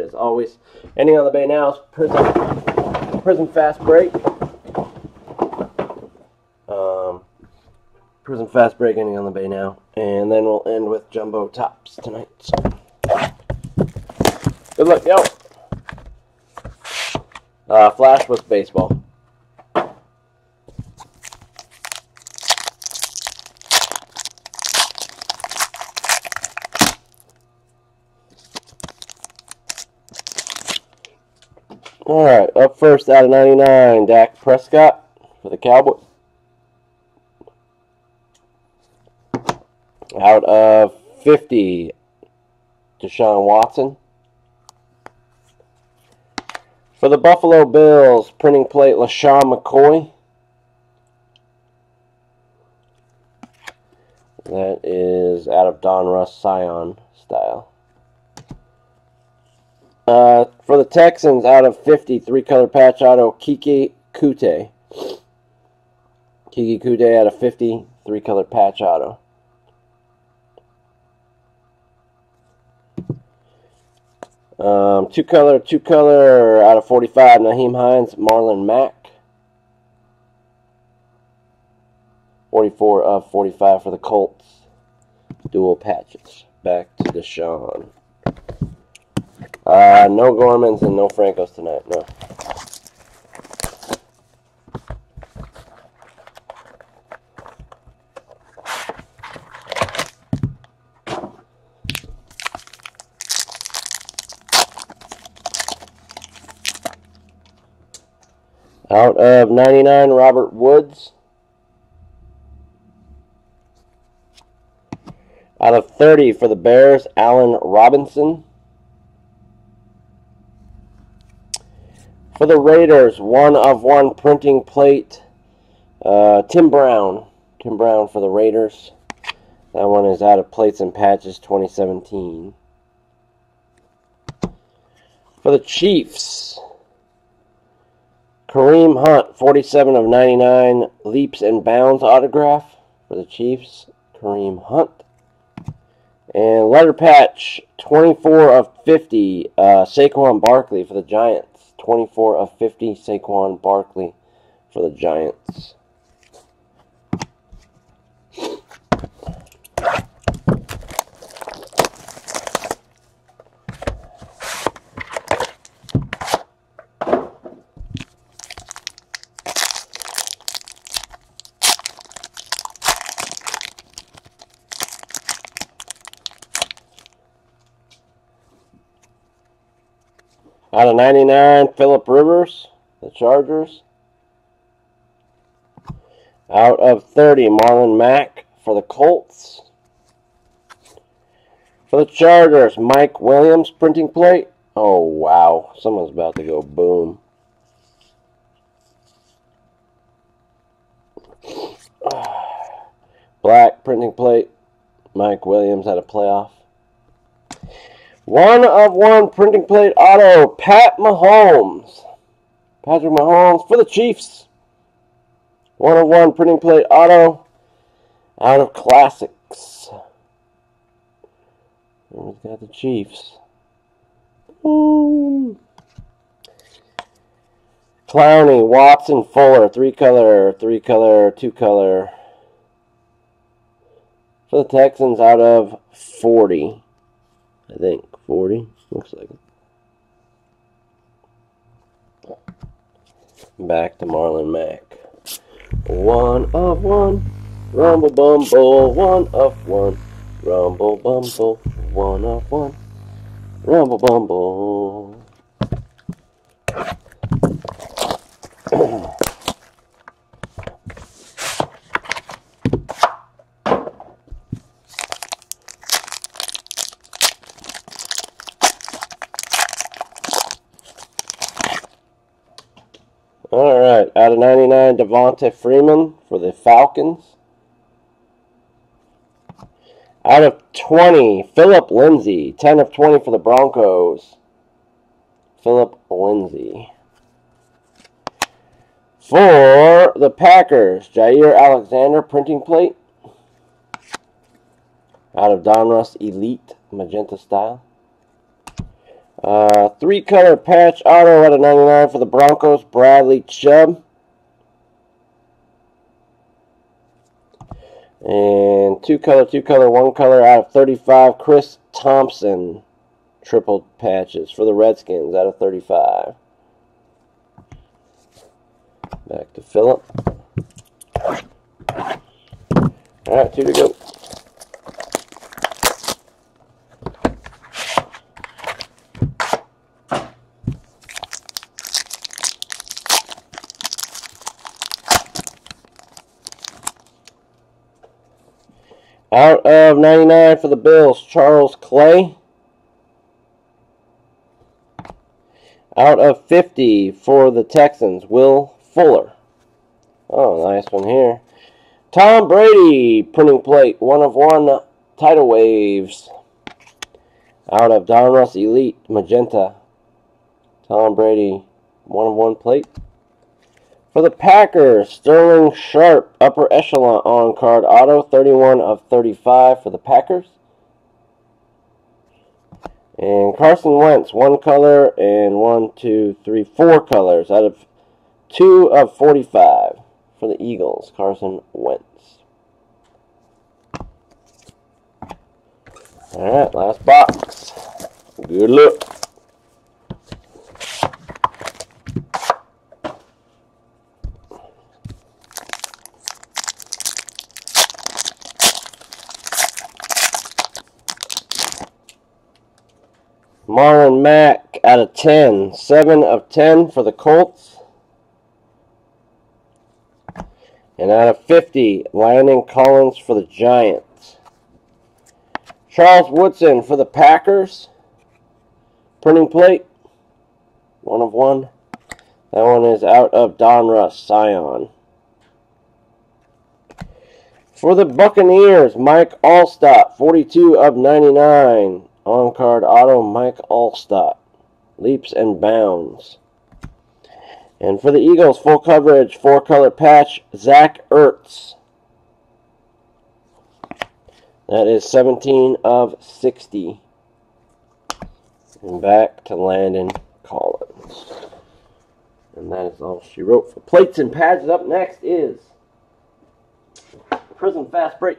as always. Ending on the bay now is Prizm, Prizm Fast Break. Um, Prizm Fast Break ending on the bay now. And then we'll end with Jumbo Topps tonight. Good luck, yo! Uh, Flash with baseball. All right, up first out of 99, Dak Prescott for the Cowboys. Out of 50, Deshaun Watson. For the Buffalo Bills, printing plate LeSean McCoy. That is out of Donruss Scion style. Uh, for the Texans, out of 50, three color patch auto, Keke Coutee. Keke Coutee out of 50, three color patch auto. Um, two color, two color out of 45, Nyheim Hines, Marlon Mack. 44 of 45 for the Colts. Dual patches. Back to Deshaun. Uh, no Gormans and no Francos tonight, no. Out of 99, Robert Woods. Out of 30 for the Bears, Allen Robinson. For the Raiders, one of one printing plate, uh, Tim Brown. Tim Brown for the Raiders. That one is out of plates and patches 2017. For the Chiefs, Kareem Hunt, 47 of 99, leaps and bounds autograph for the Chiefs. Kareem Hunt. And letter patch, 24 of 50, uh, Saquon Barkley for the Giants. 24 of 50, Saquon Barkley for the Giants. Out of 99, Philip Rivers, the Chargers. Out of 30, Marlon Mack for the Colts. For the Chargers, Mike Williams, printing plate. Oh, wow. Someone's about to go boom. Black printing plate. Mike Williams had a playoff. One of one printing plate auto, Pat Mahomes. Patrick Mahomes for the Chiefs. One of one printing plate auto out of classics. And we've got the Chiefs. Ooh. Clowney, Watson, Fuller, three color, three color, two color. For the Texans out of 40. I think 40 looks like it. Back to Marlon Mack. One of one, rumble bumble, one of one, rumble bumble, one of one, rumble bumble. All out of 99, Devonta Freeman for the Falcons. Out of 20, Philip Lindsay, 10 of 20 for the Broncos. Philip Lindsay. For the Packers, Jaire Alexander printing plate. Out of Donruss Elite Magenta Style. Uh, three color patch auto out of 99 for the Broncos, Bradley Chubb. And two color, two color, one color out of 35, Chris Thompson. Triple patches for the Redskins out of 35. Back to Philip. All right, two to go. Out of 99 for the Bills, Charles Clay. Out of 50 for the Texans, Will Fuller. Oh, nice one here. Tom Brady, printing plate, one of one, tidal waves. Out of Donruss Elite, magenta. Tom Brady, one of one plate. For the Packers, Sterling Sharpe, upper echelon on card auto, 31 of 35 for the Packers. And Carson Wentz, one color and one, two, three, four colors out of two of 45 for the Eagles, Carson Wentz. All right, last box. Good luck. Marlon Mack out of 10. 7 of 10 for the Colts. And out of 50, Landon Collins for the Giants. Charles Woodson for the Packers. Printing plate. One of one. That one is out of Donruss, Scion. For the Buccaneers, Mike Alstott, 42 of 99. On card auto, Mike Alstott. Leaps and bounds. And for the Eagles, full coverage, four color patch, Zach Ertz. That is 17 of 60. And back to Landon Collins. And that is all she wrote for plates and pads. Up next is Prizm Fast Break.